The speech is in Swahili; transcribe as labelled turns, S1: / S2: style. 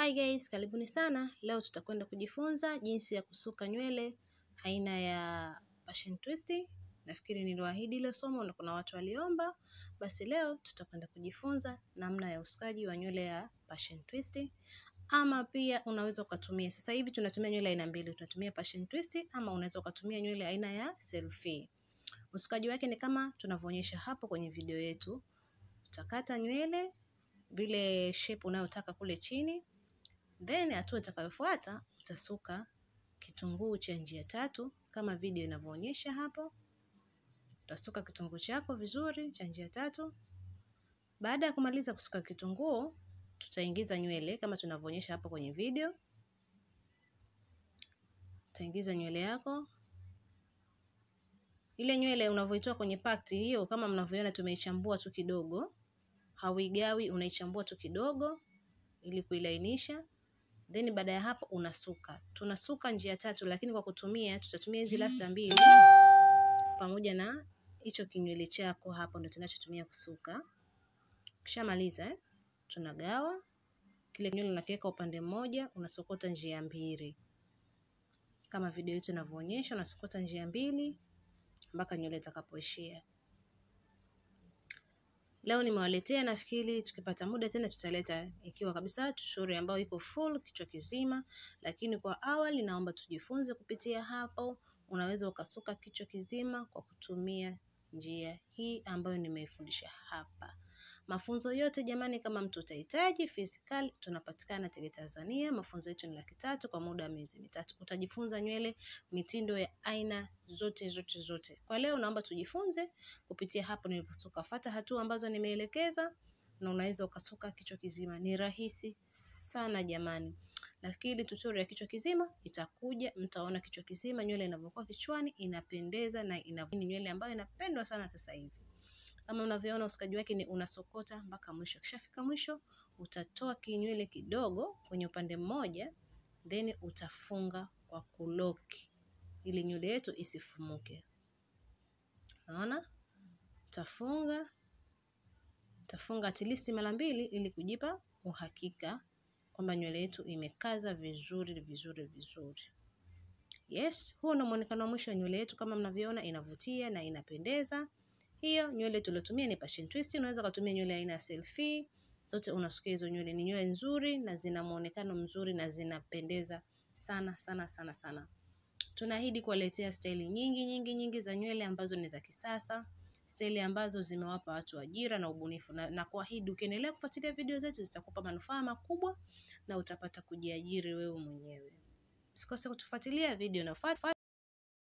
S1: Hi guys, karibuni sana. Leo tutakwenda kujifunza jinsi ya kusuka nywele aina ya passion twist. Nafikiri niliwaahidi ile somo na kuna watu waliomba. Basi leo tutakwenda kujifunza namna ya usukaji wa nywele ya passion twist. Ama pia unaweza ukatumia, sasa hivi tunatumia nywele aina mbili, tunatumia passion twist ama unaweza ukatumia nywele aina ya selfie. Usukaji wake ni kama tunavyoonyesha hapo kwenye video yetu. Utakata nywele vile shape unayotaka kule chini then hatua itakayofuata utasuka kitunguu cha njia tatu kama video inavyoonyesha hapo. Utasuka kitunguu chako vizuri cha njia tatu. Baada ya kumaliza kusuka kitunguu, tutaingiza nywele kama tunavyoonyesha hapo kwenye video. Utaingiza nywele yako. Ile nywele unavyoitoa kwenye pakti hiyo, kama mnavyoona tumeichambua tu kidogo, hauigawi, unaichambua tu kidogo ili kuilainisha then baada ya hapo unasuka. Tunasuka njia tatu, lakini kwa kutumia tutatumia hizi rasta mbili pamoja na hicho kinywele chako hapo, ndio tunachotumia kusuka. Kishamaliza eh, tunagawa kile kinywele unakiweka upande mmoja, unasokota njia mbili kama video yetu inavyoonyesha, unasokota njia mbili mpaka nywele itakapoishia. Leo nimewaletea, nafikiri tukipata muda tena tutaleta ikiwa kabisa tutorial ambayo iko full kichwa kizima, lakini kwa awali naomba tujifunze kupitia hapo. Unaweza ukasuka kichwa kizima kwa kutumia njia hii ambayo nimeifundisha hapa. Mafunzo yote jamani, kama mtu utahitaji physical, tunapatikana Tege Tanzania. Mafunzo yetu ni laki tatu kwa muda wa miezi mitatu. Utajifunza nywele mitindo ya aina zote zote zote. Kwa leo naomba tujifunze kupitia hapo nilivyosuka. Fata hatua ambazo nimeelekeza na unaweza ukasuka kichwa kizima. Ni rahisi sana jamani. Nafikiri tutorial ya kichwa kizima itakuja, mtaona kichwa kizima nywele inavyokuwa kichwani inapendeza na ina nywele ambayo inapendwa sana sasa hivi. Kama unavyoona usukaji wake ni unasokota mpaka mwisho. Kishafika mwisho, utatoa kinywele kidogo kwenye upande mmoja, then utafunga kwa kuloki ili nywele yetu isifumuke. Naona utafunga utafunga at least mara mbili ili kujipa uhakika kwamba nywele yetu imekaza vizuri vizuri vizuri. Yes, huo ndio muonekano wa mwisho wa nywele yetu. Kama mnavyoona, inavutia na inapendeza. Hiyo nywele tuliotumia ni passion twist. Unaweza kutumia nywele aina ya selfie, zote unasukia hizo nywele. Ni nywele nzuri na zina muonekano mzuri na zinapendeza sana sana sana sana. Tunaahidi kuwaletea staili nyingi nyingi nyingi za nywele ambazo ni za kisasa, staili ambazo zimewapa watu ajira na ubunifu, na, na kuahidi ukiendelea kufuatilia video zetu zitakupa manufaa makubwa na utapata kujiajiri wewe mwenyewe. Usikose kutufuatilia video inayofuata.